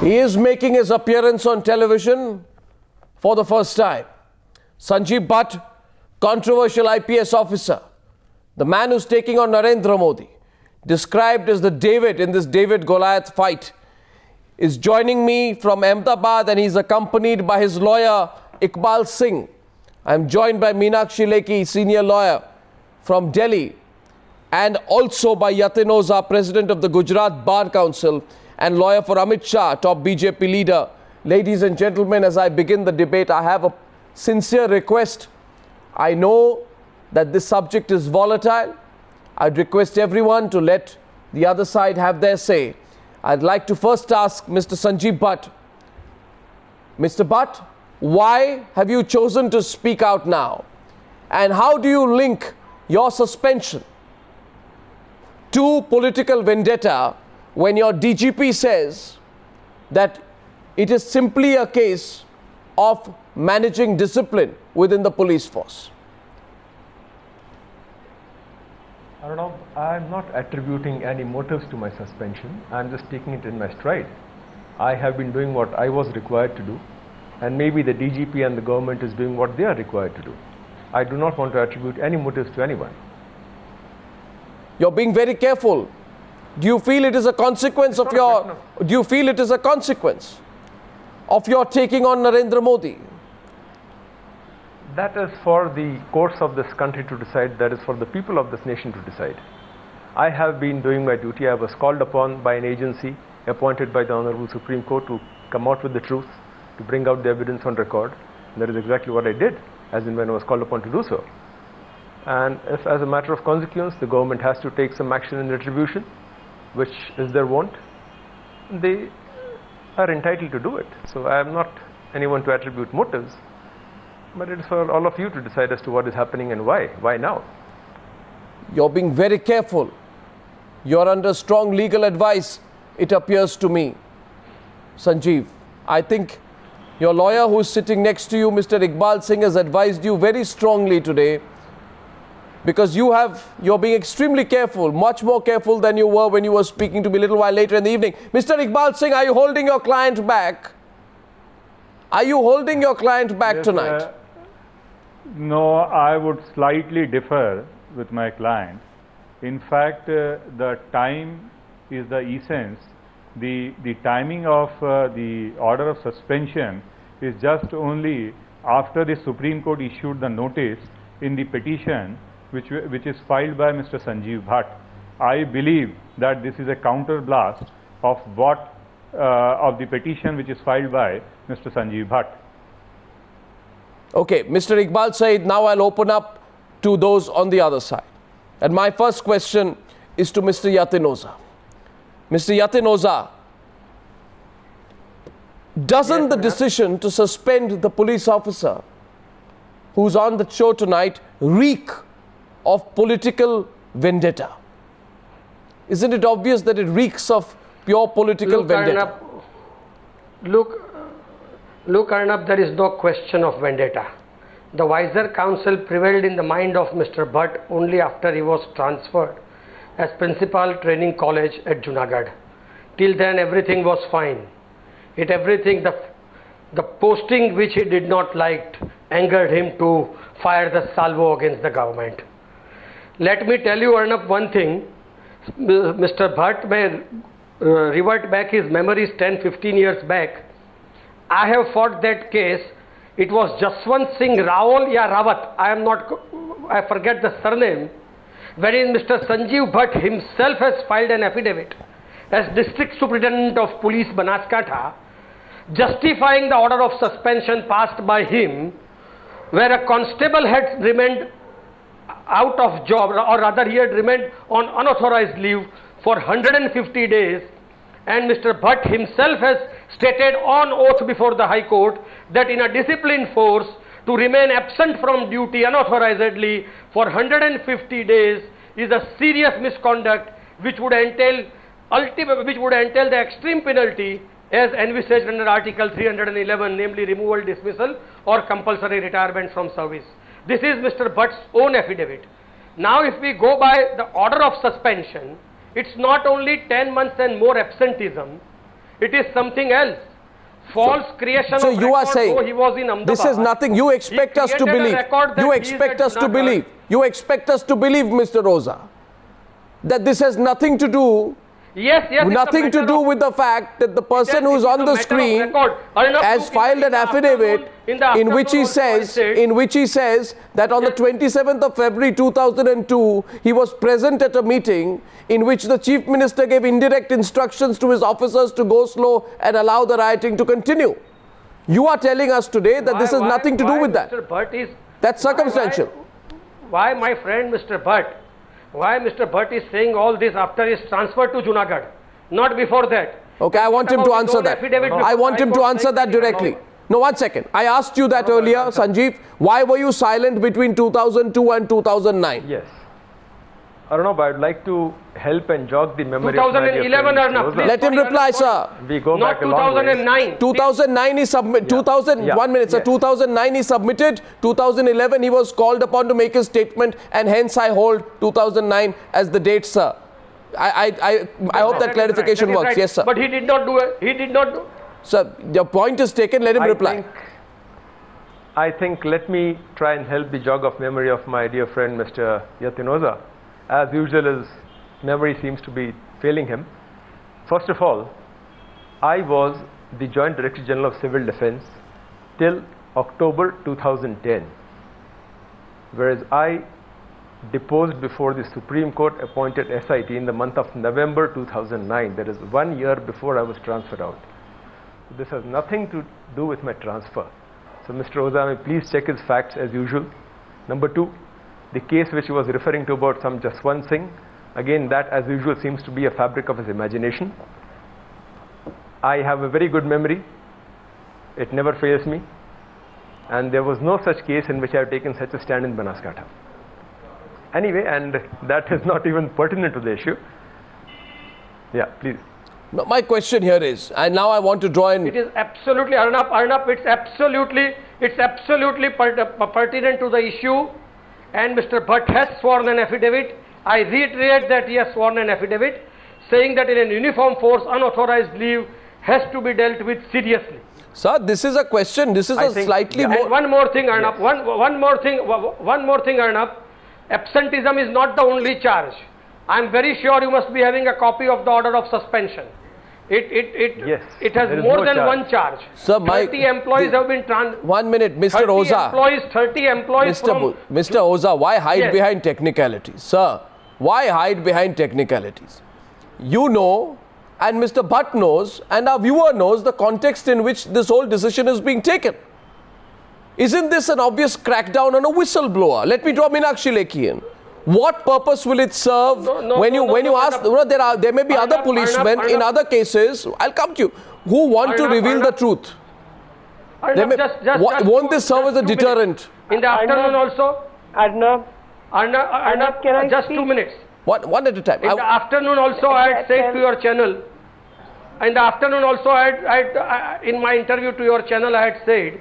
He is making his appearance on television for the first time. Sanjeev Bhatt, controversial IPS officer, the man who's taking on Narendra Modi, described as the David in this David Goliath fight, is joining me from Ahmedabad and he's accompanied by his lawyer Iqbal Singh. I'm joined by Meenakshi Lekhi, senior lawyer from Delhi, and also by Yatin Oza, president of the Gujarat Bar Council, and lawyer for Amit Shah, top BJP leader. Ladies and gentlemen, as I begin the debate, I have a sincere request. I know that this subject is volatile. I'd request everyone to let the other side have their say. I'd like to first ask Mr. Sanjeev Bhatt. Mr. Bhatt, why have you chosen to speak out now? And how do you link your suspension to political vendetta when your DGP says that it is simply a case of managing discipline within the police force? I don't know. I'm not attributing any motives to my suspension. I'm just taking it in my stride. I have been doing what I was required to do, and maybe the DGP and the government is doing what they are required to do. I do not want to attribute any motives to anyone. You're being very careful. Do you feel it is a consequence of your do you feel it is a consequence of your taking on Narendra Modi? That is for the courts of this country to decide. That is for the people of this nation to decide. I have been doing my duty. I was called upon by an agency appointed by the Honorable Supreme Court to come out with the truth, to bring out the evidence on record. And that is exactly what I did, as in when I was called upon to do so. And if, as a matter of consequence, the government has to take some action in retribution, which is their want, they are entitled to do it. So I am not anyone to attribute motives. But it is for all of you to decide as to what is happening and why. Why now? You're being very careful. You're under strong legal advice, it appears to me. Sanjeev, I think your lawyer who's sitting next to you, Mr. Iqbal Singh, has advised you very strongly today because you have you're being extremely careful, much more careful than you were when you were speaking to me a little while later in the evening. Mr. Iqbal Singh, are you holding your client back? Are you holding your client back Yes, tonight? uh, no, I would slightly differ with my client. In fact, uh, the time is the essence. The, the timing of uh, the order of suspension is just only after the Supreme Court issued the notice in the petition which, which is filed by Mr. Sanjeev Bhatt. I believe that this is a counter blast of what uh, of the petition which is filed by Mr. Sanjeev Bhatt. Okay, Mr. Iqbal Said, now I'll open up to those on the other side. And my first question is to Mr. Yatin Oza. Mr. Yatin Oza, doesn't the decision to suspend the police officer who's on the show tonight reek of political vendetta? Isn't it obvious that it reeks of pure political Look, vendetta? Arnab, look, look, Arnab, there is no question of vendetta. The wiser counsel prevailed in the mind of Mr. Bhatt only after he was transferred as principal training college at Junagadh. Till then, everything was fine. It everything the the posting which he did not like angered him to fire the salvo against the government. Let me tell you, Arnab, one thing. Mr. Bhatt may uh, revert back his memories 10 15 years back. I have fought that case. It was Jaswant Singh Rawal ya Rawat. I am not, I forget the surname. Wherein Mr. Sanjeev Bhatt himself has filed an affidavit as District Superintendent of Police Banaskantha justifying the order of suspension passed by him where a constable had remained out of job or rather he had remained on unauthorized leave for 150 days and Mr. Bhatt himself has stated on oath before the High Court that in a disciplined force to remain absent from duty unauthorizedly for 150 days is a serious misconduct which would entail which would entail the extreme penalty as envisaged under Article 311, namely removal, dismissal, or compulsory retirement from service. This is Mr. Bhatt's own affidavit. Now, if we go by the order of suspension, it's not only 10 months and more absenteeism, It is something else. False creation So of you are saying though he was in Ahmedabad. this is nothing. You expect us to believe. You expect us to believe. You expect us to believe, Mr. Oza, that this has nothing to do Yes, yes. nothing to do with the fact that the person who is on the screen has filed an affidavit in in which he afternoon also I says in which he says that on the 27th of February 2002 he was present at a meeting in which the chief minister gave indirect instructions to his officers to go slow and allow the rioting to continue you are telling us today that this has why- nothing to do why with that Mr. Is that's circumstantial Why, my friend Mr. Bhatt? Why Mr. Bhatt is saying all this after his transfer to Junagadh, not before that? Okay, I want him to answer that. affidavit I want him to answer that directly. No, one second. I asked you that earlier, Sanjeev. Why were you silent between 2002 and 2009? Yes. Arnab, I would like to help and jog the memory of my dear 2011 friend Arnab, Rosa. please. Let him reply, sir. We go Not back a long way. 2009. 2009 he submit 2000 Yeah. one minute sir Yes. 2009 he submitted 2011 he was called upon to make his statement and hence I hold 2009 as the date sir I I I, I hope that, right, clarification that is works right. yes sir But he did not do it. He did not do. sir your point is taken let him I reply think, I think let me try and help the jog of memory of my dear friend Mr. Yatin Oza. As usual, his memory seems to be failing him. First of all, I was the Joint Director General of Civil Defense till October 2010, whereas I deposed before the Supreme Court appointed SIT in the month of November 2009. That is one year before I was transferred out. This has nothing to do with my transfer. So, Mr. Ozami, please check his facts as usual. Number two, the case which he was referring to about some Jaswant Singh, again, that as usual seems to be a fabric of his imagination. I have a very good memory, it never fails me, and there was no such case in which I have taken such a stand in Banaskantha. Anyway, and that is not even pertinent to the issue. Yeah, please. no, my question here is and now I want to draw in It is absolutely Arnab. Arnab, it's absolutely, it's absolutely per- pertinent to the issue. And Mr. Bhatt has sworn an affidavit. I reiterate that he has sworn an affidavit saying that in an uniform force, unauthorized leave has to be dealt with seriously. sir this is a question this is I a think- slightly yeah. more And one more thing, Arnab. One, one more thing. One more thing, Arnab. Absenteeism is not the only charge. I am very sure you must be having a copy of the order of suspension. It it it Yes, it has there is more no than charge. one charge. Sir, my- 30 employees have been trans. one minute Mr. 30 Oza employees, 30 employees Mr. from. Mr. Oza, why hide Yes. behind technicalities? Sir, why hide behind technicalities? You know, and Mr. Bhatt knows, and our viewer knows the context in which this whole decision is being taken. Isn't this an obvious crackdown on a whistleblower? Let me draw Meenakshi Lekhi in. What purpose will it serve No, no, when you no, no, when you no, ask? Arnab. There are there may be other policemen Arnab, in other cases. I'll come to you who want to Arnab, reveal the truth. Arnab, They may- just, just, wa- just won't two- this serve just as a two minutes. deterrent? In the afternoon also, Arnab, Arnab, Arnab, can I uh, just speak? two minutes. One one at a time. In I- the afternoon also I had said to your channel, in the afternoon also I had, I had I, in my interview to your channel I had said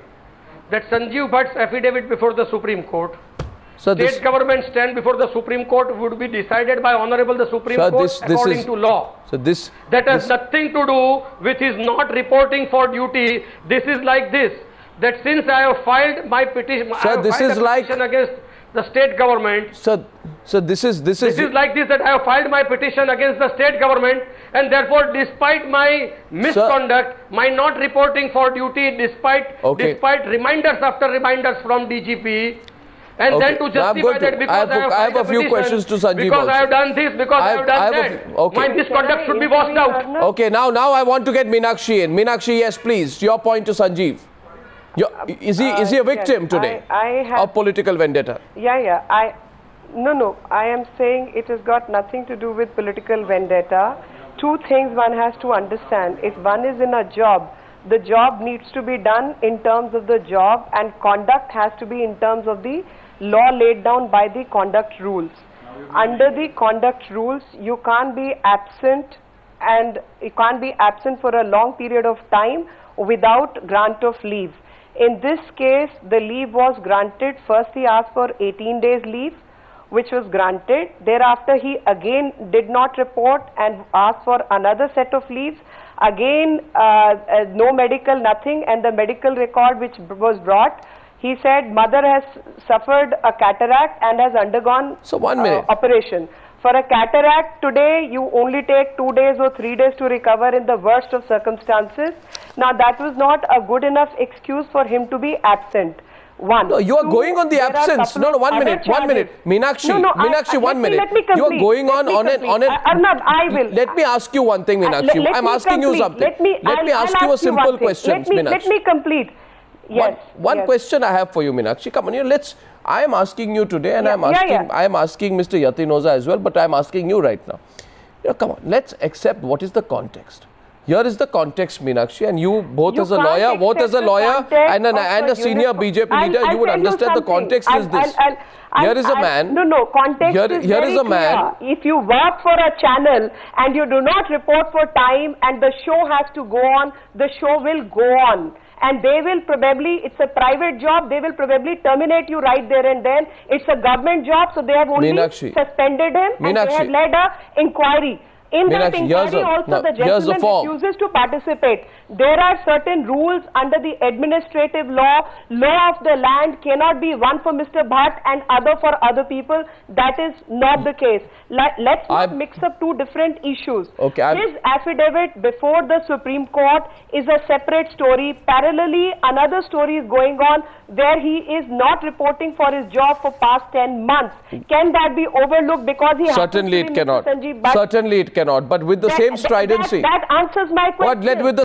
that Sanjeev Bhatt's affidavit before the Supreme Court, so state this, government stand before the Supreme Court would be decided by Honorable the Supreme Sir, Court this- this according is- to law. so this That has nothing to do with his not reporting for duty. This is like this, that since I have filed my petition, I Sir, have this filed is a like- petition against the state government, So, so this is this is, this is like this that I have filed my petition against the state government and therefore despite my misconduct, my not reporting for duty, despite Okay. despite reminders after reminders from DGP, and Okay. then to Now I'm justify to- that because I have- I have, I have a few questions to Sanjeev because also. I have done this, because I I have, have- done I have a that, few- okay. my misconduct should be washed out. Okay. Now, now I want to get Meenakshi in. Meenakshi, yes, please. Your point to Sanjeev. Your, is he is he a Uh, yes, victim today I, I have, of political vendetta? yeah, yeah. I, no, no. I am saying it has got nothing to do with political vendetta. Two things one has to understand. If one is in a job, the job needs to be done in terms of the job, and conduct has to be in terms of the law laid down by the conduct rules. Under the conduct rules, you can't be absent and you can't be absent for a long period of time without grant of leave. In this case, the leave was granted. First, he asked for 18 days leave, which was granted. Thereafter, he again did not report and asked for another set of leaves. Again, uh, uh, no medical, nothing, and the medical record which was brought, he said mother has suffered a cataract and has undergone So, one uh, minute. operation. For a cataract today, you only take two days or three days to recover in the worst of circumstances. Now, that was not a good enough excuse for him to be absent. One. No, you are Two, going on the absence. No, no, one minute, one minute. charges. Meenakshi, No, no, Meenakshi, I- one me- minute. Let me You are going Let on on an on an. Uh, Arnab, I will. Let me ask you one thing, Uh, Meenakshi. I'm me asking you something. Let me, Let I'll- me ask I'll you a ask you simple question, Let let me complete. Yes. One, one yes. question I have for you, Meenakshi. Come on, you let's. I am asking you today, and Yeah, I'm yeah, asking. yeah. I am asking Mr. Yatin Oza as well, but I'm asking you right now. You know, come on, let's accept what is the context. Here is the context, Meenakshi, and you both You as a lawyer, both as a lawyer and, an, and a senior BJP I'll- leader, I'll you would tell you understand the context I'll- is this. Here is a man. No, no, context Here- is here is a man- clear. If you work for a channel and you do not report for time and the show has to go on, the show will go on. And they will probably, it's a private job, they will probably terminate you right there and then. It's a government job, so they have only Meenakshi. suspended him and they have led a inquiry. In that Meenakshi, inquiry also now, the gentleman refuses to participate. There are certain rules under the administrative law. Law of the land cannot be one for Mr. Bhatt and other for other people. That is not the case. Let, let's not mix up two different issues. Okay, I'm- His affidavit before the Supreme Court is a separate story. Parallelly, another story is going on where he is not reporting for his job for past 10 months. Can that be overlooked because he Certainly to it cannot. Sanjeev Certainly it cannot. But with the That- same stridency. That, that answers my question. What led with the